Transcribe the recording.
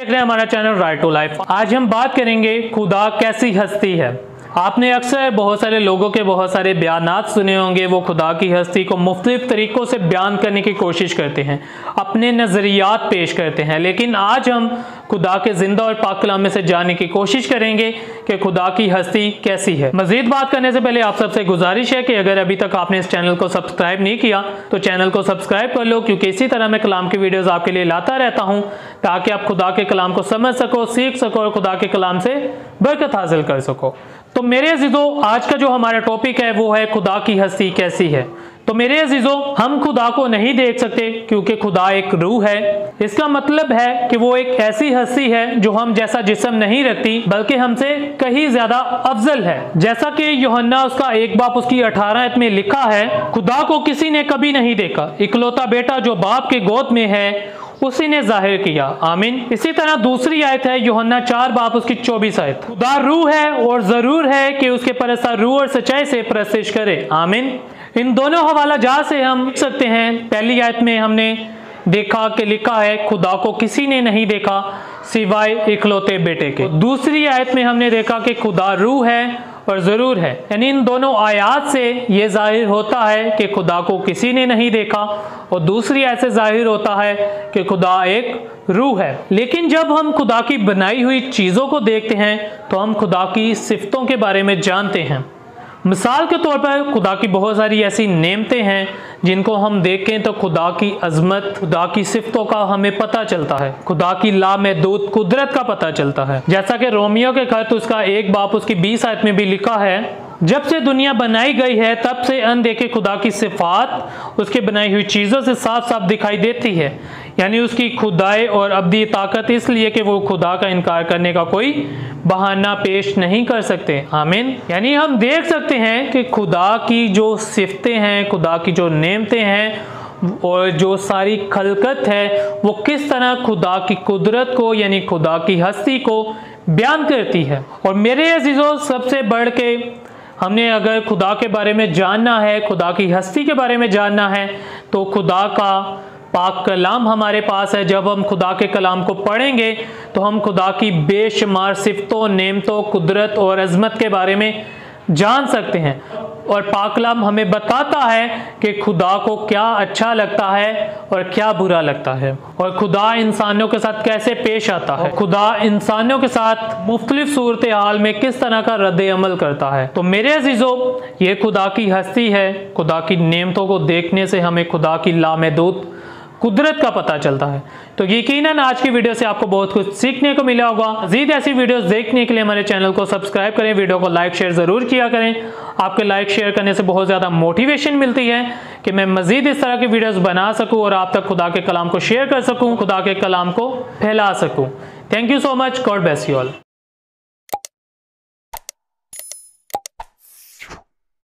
देख रहे हैं हमारा चैनल राइट टू लाइफ आज हम बात करेंगे खुदा कैसी हस्ती है। आपने अक्सर बहुत सारे लोगों के बहुत सारे बयानात सुने होंगे, वो खुदा की हस्ती को मुख्तलिफ़ तरीक़ों से बयान करने की कोशिश करते हैं, अपने नज़रियात पेश करते हैं, लेकिन आज हम खुदा के ज़िंदा और पाक कलाम से जानने की कोशिश करेंगे कि खुदा की हस्ती कैसी है। मज़ीद बात करने से पहले आप सबसे गुजारिश है कि अगर अभी तक आपने इस चैनल को सब्सक्राइब नहीं किया तो चैनल को सब्सक्राइब कर लो, क्योंकि इसी तरह मैं कलाम की वीडियोज़ आपके लिए लाता रहता हूँ, ताकि आप खुदा के कलाम को समझ सको, सीख सको और खुदा के कलाम से बरकत हासिल कर सको। तो मेरे अजीज़ों, आज का जो हमारा टॉपिक है, वो है खुदा की हस्ती कैसी है? तो मेरे अजीज़ों, हम खुदा को नहीं देख सकते, क्योंकि खुदा एक रूह है। इसका मतलब है कि वो एक ऐसी हस्ती है, जो हम जैसा जिसम नहीं रखती, बल्कि हमसे कहीं ज़्यादा अफजल है। जैसा कि योहन्ना उसका एक बाप उसकी अठारह में लिखा है, खुदा को किसी ने कभी नहीं देखा। इकलौता बेटा जो बाप के गोद में है उसी ने ज़ाहिर किया। आमीन। इसी तरह दूसरी आयत है, योहन्ना चार, बाप उसकी चौबीस आयत। खुदा रूह है और ज़रूर है कि उसके परस्ता रूह और सच्चाई से प्रस्तिश करे। आमीन। इन दोनों हवाला जहाँ से हम सकते हैं। पहली आयत में हमने देखा कि लिखा है, खुदा को किसी ने नहीं देखा सिवाय इकलौते बेटे के। दूसरी आयत में हमने देखा कि खुदा रूह है और ज़रूर है। यानी इन दोनों आयात से ये ज़ाहिर होता है कि खुदा को किसी ने नहीं देखा और दूसरी ऐसे ज़ाहिर होता है कि खुदा एक रूह है। लेकिन जब हम खुदा की बनाई हुई चीज़ों को देखते हैं तो हम खुदा की सिफतों के बारे में जानते हैं। मिसाल के तौर पर खुदा की बहुत सारी ऐसी नेमतें हैं जिनको हम देखें तो खुदा की अजमत, खुदा की सिफतों का हमें पता चलता है। खुदा की ला में दूध कुदरत का पता चलता है। जैसा कि रोमियो के खत उसका एक बाप उसकी बीस आयत में भी लिखा है, जब से दुनिया बनाई गई है, तब से अनदेखे खुदा की सिफात उसके बनाई हुई चीज़ों से साफ़ साफ़ दिखाई देती है। यानी उसकी खुदाई और अब्दी ताकत इसलिए कि वो खुदा का इनकार करने का कोई बहाना पेश नहीं कर सकते। आमीन। यानी हम देख सकते हैं कि खुदा की जो सिफतें हैं, खुदा की जो नेमतें हैं और जो सारी खलकत है, वो किस तरह खुदा की कुदरत को यानी खुदा की हस्ती को बयान करती है। और मेरे अजीज़ों, सबसे बढ़ के हमने अगर खुदा के बारे में जानना है, खुदा की हस्ती के बारे में जानना है तो खुदा का पाक कलाम हमारे पास है। जब हम खुदा के कलाम को पढ़ेंगे तो हम खुदा की बेशुमार सिफतों, नेमतों, कुदरत और अजमत के बारे में जान सकते हैं। और पाकलाम हमें बताता है कि खुदा को क्या अच्छा लगता है और क्या बुरा लगता है। और खुदा इंसानों के साथ कैसे पेश आता है? खुदा इंसानों के साथ मुख्तलिफ़ सूरत हाल में किस तरह का रद्द अमल करता है? तो मेरे अजीज़ों, ये खुदा की हस्ती है। खुदा की नेमतों को देखने से हमें खुदा की लामदूत कुदरत का पता चलता है। तो यकीनन आज की वीडियो से आपको बहुत कुछ सीखने को मिला होगा। मजीद ऐसी वीडियोस देखने के लिए हमारे चैनल को सब्सक्राइब करें, वीडियो को लाइक, शेयर ज़रूर किया करें। आपके लाइक, शेयर करने से बहुत ज़्यादा मोटिवेशन मिलती है कि मैं मजीद इस तरह की वीडियोस बना सकूँ और आप तक खुदा के कलाम को शेयर कर सकूँ, खुदा के कलाम को फैला सकूँ। Thank you so much God bless you all